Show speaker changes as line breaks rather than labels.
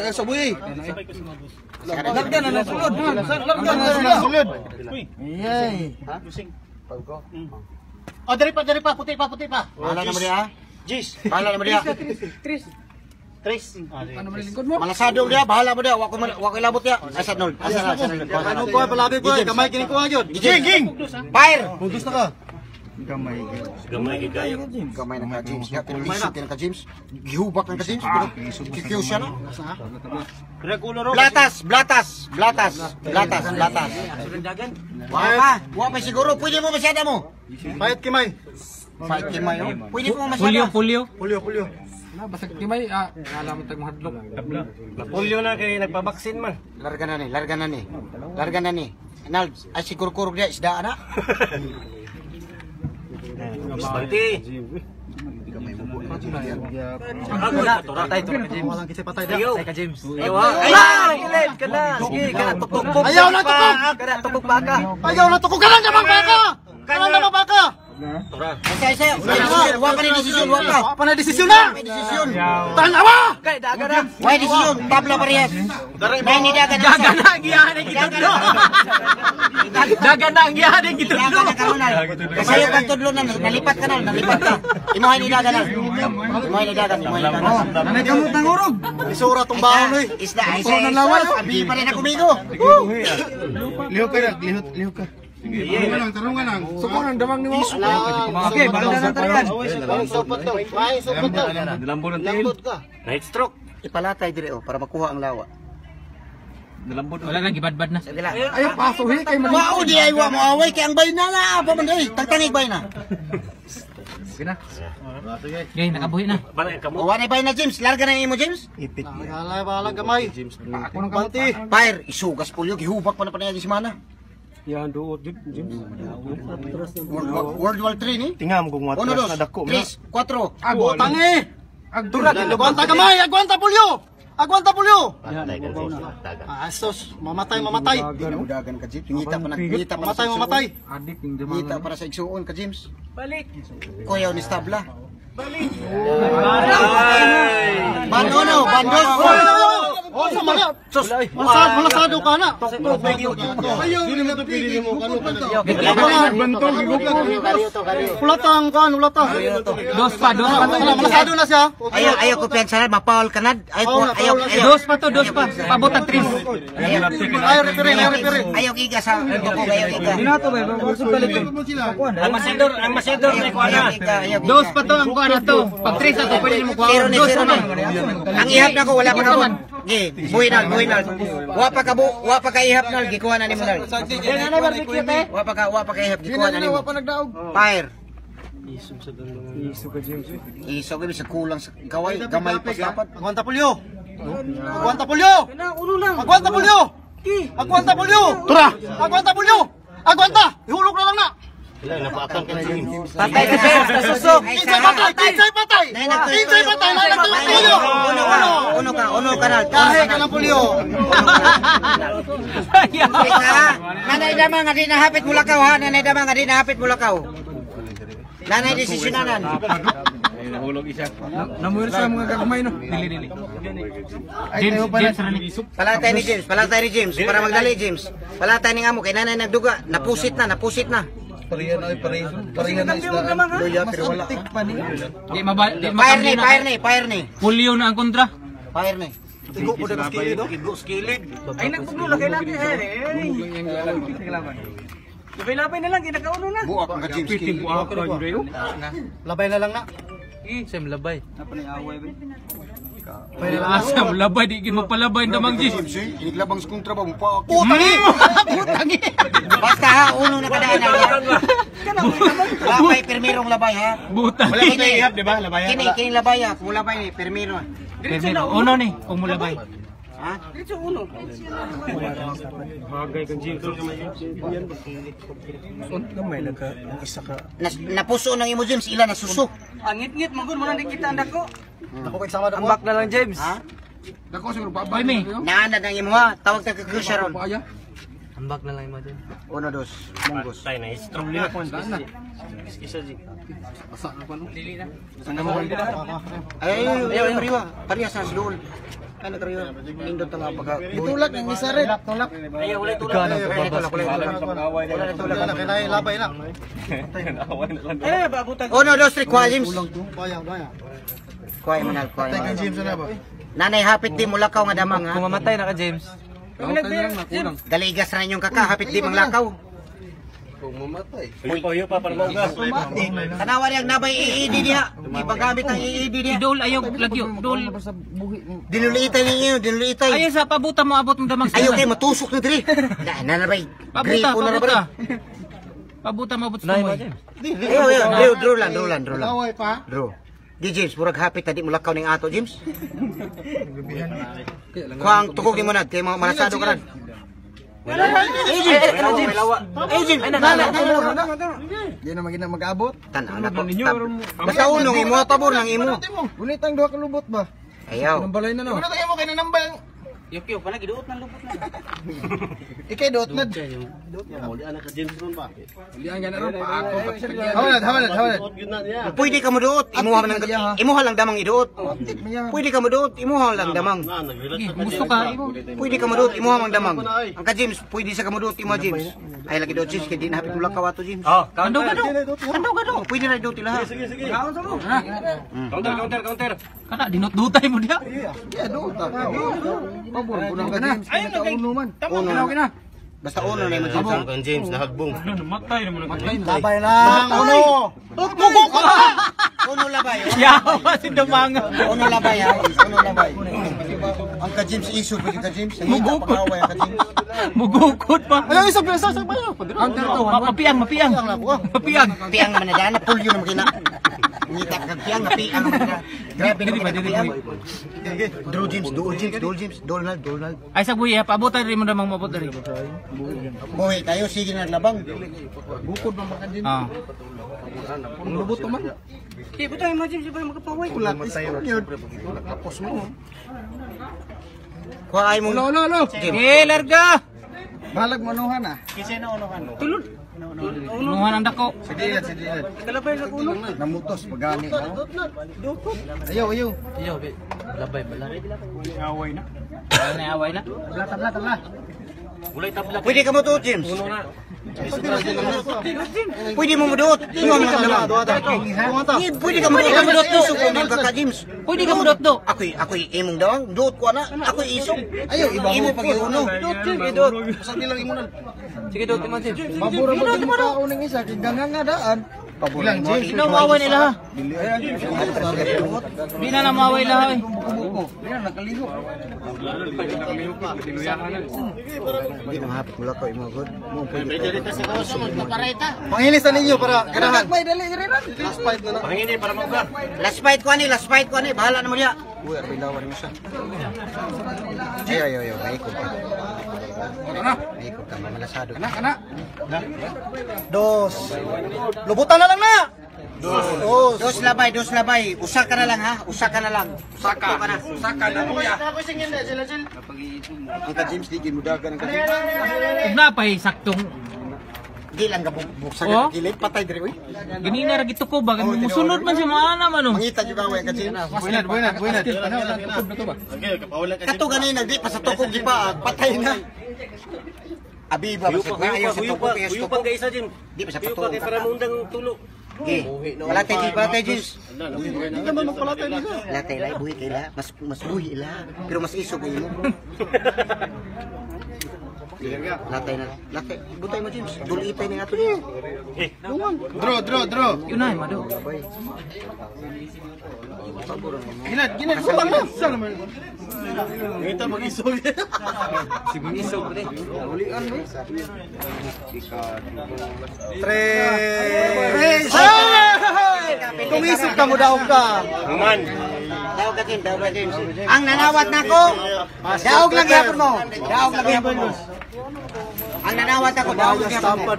tayo sa buhi.
Larga na sulod.
Larga na. Sulod.
Iyay.
O, dari pa, dari pa, puti pa, puti pa.
Bahala na mo diya.
Jis.
Bahala na mo diya.
Tris.
Ano man lingkod mo?
Malasado diya, bahala mo diya. Wa ko wa ko ilabot diya. Asa nol. Asa nol.
Ano ko palabi ko, kamay kini ko agad.
Ging, ging. Fire.
Pugus na ka.
Gamay na ka James. Ya, pero isip ka na ka James. Gihubak na ka James. Pero kikiyo siya na. Blatas, blatas, blatas, blatas, blatas. Wa pa, wa pa siguro. Pwede mo masyada mo.
Payat kimay.
Fight kay Mayo. Pwede mo
Pulyo,
masyada.
pulyo.
Pulyo, pulyo.
Na basag kimay ah alam mo tag mahadlok.
Polio na kay nagpabaksin man.
Larga na ni, larga na ni. Larga na ni. Nal, ay si kurkurog dia isda na.
Banti.
Patay to. Walang kasi patay dia.
Ayaw.
ka James.
Ayaw ha. Ayaw. Kilid ka na. Sige, ka na. Tukok.
Ayaw na tukok.
Ka na, tukok pa ka.
Ayaw na to ko kanan namang baka. Kanan namang baka.
Isa isa. Wa pa ni desisyon, wa pa.
Apa na desisyon na?
May desisyon.
Tanawa.
Kay daga na.
May desisyon. Tabla parehas. May ni dagan.
Daga na ang giyahan ng gitudlo. Daga na ang giyahan ng gitudlo.
Dagan na karunan. Kasayo kang tudlo na nalipat ka na, nalipat ka. Imuhay ni dagan na. Imuhay ni dagan, imuhay ni dagan.
Nanay kamot ng urog. Isura tong bahon oy.
Isda, isda, isda. Abi pa rin na kumigo.
Liho ka na, liho, liho ka. Tarong ka lang.
Suko ng damang ni mo. Okay, balda na tarian.
Supot to. May supot to. Lambot ka. Night stroke.
Ipalatay dire oh para makuha ang lawa.
Wala nang gibadbad na.
Sige lang.
Ayaw pasuhi kay man.
Wow, di ay wa mo away kay ang bay na na. Pa man dai, tagtangig bay na.
Sige na. Okay, nakabuhi na.
Bala ka
O
mo.
wanay bay na James, larga na imo James.
Bahala, bahala gamay.
Ako nang
Panti.
Fire, isugas pulyo gihubak pa na pa niya di semana.
Yan doon, James.
World, World War 3 ni.
Tingam kung
Uno, dos, tres, cuatro.
Ago, tangi! Agdurak, agwanta gamay, agwanta pulyo! Agwanta pulyo! Asos, mamatay, mamatay.
Dagan ka James, ngita pa na, ngita pa na
Mamatay,
sa
mamatay.
Adik yung
Ngita para sa igsuon ka James. Balik. Kuyaw ni Stabla. Balik. Bandono, bandono.
Oh, sa sus, malasado, malasado ka na. Ayaw, hindi mo ito pili mo, ano ka na. Ulatang ka, ulatang.
Dos pa, dos pa.
Malasado na siya.
Ayaw, ayaw ko piyansa na, mapaul ka na. Ayaw ko, ayaw.
Dos pa to, dos pa. Pabotag tris.
Ayaw,
referee, ayaw, referee.
ayaw giga sa dugo, ayaw giga.
Dinato ba? Babasog kalit.
Ang masidor, ang masidor ni ko na.
giga.
Dos pa to, ang kuha na to. Pag tris na to, pwede mo kuha. Dos man.
Ang ihap na ko, wala pa ka mo. Gi, buhay na, buhay na. Wa pa ka bu, wa pa ka ihap na, gikuha na ni mo na.
Yan na barbecue te.
Wa pa ka, wa pa ka ihap, gikuha na ni mo. Fire. Iso ka sa kulang sa kaway, gamay pa sa dapat.
Agwanta pulyo. Agwanta pulyo. Agwanta pulyo. Agwanta pulyo. Tura. Agwanta pulyo. Agwanta. Ihulog na lang na.
Patay ka James, kasusok.
Kinsay patay, kinsay patay. Kinsay patay, na nagtuloy pulyo.
Uno ka, uno ka, uno ka na.
Kahe ka ng pulyo.
Ika, nanay dama nga di nahapit mulakaw ha, nanay dama nga di nahapit mulakaw. Nanay desisyonanan.
Namuir sa mga gagmay no. Dili dili. James.
Palatay ni James, palatay ni James, para magdali James. Palatay ni amo kay nanay nagduga, napusit na, napusit na.
Parihan ay parihan. Parihan na isda.
Luya pero wala.
Di mabal, di
Fire ni,
makamli na.
fire ni, fire ni.
Pulyo na ang kontra.
Fire ni.
Tigo po na skilid.
Igo skilid.
Ay nagpuglo kay natin eh. Labay-labay na lang ginakauno na.
Buak ang James. King.
Labay na lang na.
Sem labay. Pwede asam labay di gid magpalabay damang jis.
James, eh, iniglabang sa kong trabaho pa.
Putangi.
Basta ha, uno na kadaan na. Labay, permirong labay ha.
Butang.
Wala kini ihap,
di ba? Labay.
Kini, kini labay ha. Kung labay ni, permiro.
Pero uno ni kung mulabay.
Ha? Nas, napuso ng imo James, ila nasuso.
Angit-ngit manggon mo lang di kita andak ko.
Ako kay sama dako.
Ambak na lang James.
Ha?
Dako siguro babay mi.
Naanad ng imo ha. Tawag na kakusya ron.
Ambak na lang imo James.
Uno, dos, munggos.
Tay na stroke na. Isa ji.
Dili na.
Ay, ay, ay, ay, ay, Parehas na sa doon. Ano kayo? Nindot na nga pagka... Itulak ng isa rin. Tulak.
Ay, wala tulak.
Tulak, tulak,
Wala na, kailangan labay lang.
Eh, babutan.
Uno, dos, three, kuha, James.
Bayang, bayang.
Kuha, manal, kuha.
Teka, James, ano ba?
Nanay, hapit di mo lakaw nga damang, ha?
Kung mamatay na ka, James. Kung
Daligas na inyong kaka, hapit di mang lakaw.
Uy, payo pa para maugas.
Tanawa niyang nabay iidi diha. Ipagamit ang iidi diha.
Idol, ayaw, lagyo. Idol.
Dinuliitay ninyo, dinuliitay.
Ayaw sa pabuta mo, abot mo damang
Ayaw kayo matusok na diri. Na na na bay.
Pabuta,
na na
pabuta. Pabuta mo, abot sa tumoy.
Ayaw, ayaw, ayaw, draw lang, draw lang, draw lang.
Away pa.
Draw. Di James, murag hapit na di mo lakaw ning ato, James. Kuha ang tukog ni mo na, kay mga marasado ka. Eh, James, eh, James,
Di na magina mag-abot.
tanaw na ko. Basta unong imo, tabor lang imo.
Ulit ang duha ka lubot ba?
Ayaw.
Balay na no. Ano tayo mo kay nanambal?
Yok, pala, giduot na lupot na.
Ikay dot na.
Muli anak ka James ron ba?
Hawalad, hawalad, hawalad.
Pwede ka mo duot, imuha lang imuha lang damang iduot. Pwede ka mo duot, imuha lang damang.
Na,
Sige, gusto ka. imo.
Pwede ka mo duot, imuha mang damang. Ang ka James, pwede sa ka mo duot, imuha James. Ay lagi duot James, kaya di na hapit mo lang kawato James.
Oh, kando, kando.
Kando ka do, pwede na duot ila.
Sige, sige. Counter, counter, counter.
Kana, dinot-dutay mo diya.
Yeah, dot. Pabor ko na ka James. Ayun na uno man.
Uno. Basta uno na mo James.
Ang kan James nahagbong.
Namatay naman ako.
Labay lang. Uno.
Mugo ka ba? Uno labay.
Yawa si Dumanga.
Uno labay ha. Uno labay. Ang ka James iso pwede ka James. Ang James.
Mugukot pa.
Ayaw, isa pesa sa bayo.
Hunter to. Mapiang, mapiang. Mapiang.
Piang man na daan na pulyo na makina. Ngita ka piang na piang man na. Grabe na makina piang. Draw James, duol James, duol James, Donald, Donald.
Ay sa buya, paabutan rin mo damang mabot rin.
Buhay tayo, sige na labang.
Bukod man ka James.
Ah.
Ang lubot man.
Di, butay mo, James, ba makapaway?
Kulat is yun. Tapos mo.
Kuha ay mo.
Lo, lo, lo.
Eh, larga!
Balag manuhan ah.
Tulod. Unuhan ang dako.
Sa sa dilad. Kalabay na kuno. Namutos, pagani. Ayaw, ayaw.
Iyo, be. Labay na. Away na, away na.
Tabla, tabla, tabla.
Ulay tabla.
Pwede ka mo to, James. Pwede mo mo doot. Imo mo. Eh, Pwede ka mo doot. Ka mo ko ka James.
Pwede ka mo dot do.
Ako'y ako'y imong dawang, doot ko ana. Ako'y isog.
Ayaw, iba mo
pag iuno.
Dot, James, dot.
Sa nilang imo na.
Sige, dot, man, James.
Mabura ba din ka ako ng isa? Kaya gangang nga daan. Ilang James?
Ino, maway nila ha. Di na na maway laha eh.
Buko. Yan, nakaligo.
Hindi mo hapit mula ko imo good. Mo pwede.
Mangilis na ninyo para ganahan. May dali rin Last fight na na.
Pangini para maugas.
Last fight ko ani, last fight ko ani. Bahala na mo diya. Uy, arbay lawan mo siya. Ay, ay, ay, ay, ko ka. Ay, ko ka, mamalasado.
Kana, kana.
Dos.
Lubutan na lang na.
Dos. Dos labay, dos labay. Usa ka na lang ha. Usa ka na lang. Usa ka na. Usa ka na kuya. Ang ka James di gimudagan ang ka James.
Ug na pa eh, saktong.
Di lang ka bu- buksan
Oh?
ka kilid patay diri uy.
Ganina ra gito ko ba? Musunod man siya maana man oh.
Mangita jud ka way ka James.
Buinat, buinat, buinat. Ano, ano, na to ba?
Okay, ka
Kato ganina di pa sa tukog di pa patay na. Abiba ba sa
pa, pa,
sa tukog
pa,
kaya sa
kuyo pa
tukog.
kay isa James.
Di pa sa
pa kay para mundang tulo.
Eh, palatay di palatay James.
Hindi ka man magpalatay nito.
Latay lay buhi kay mas mas buhi ila, pero mas isog kayo mo. Latay na, latay. Butay mo James, dulitay na ato niyo.
Eh,
Draw, draw, draw.
Yun na, mado.
Ginat, ginat. Subang na. Saan naman?
ngita mag-isog.
Tres. Tumisip ka mo daw ka.
Human.
Daog ka James, daog ka James. Ang nanawat nako. Daog lang yapon mo. Daog lang yapon mo. Ang nanawat ako, daog lang yapon mo.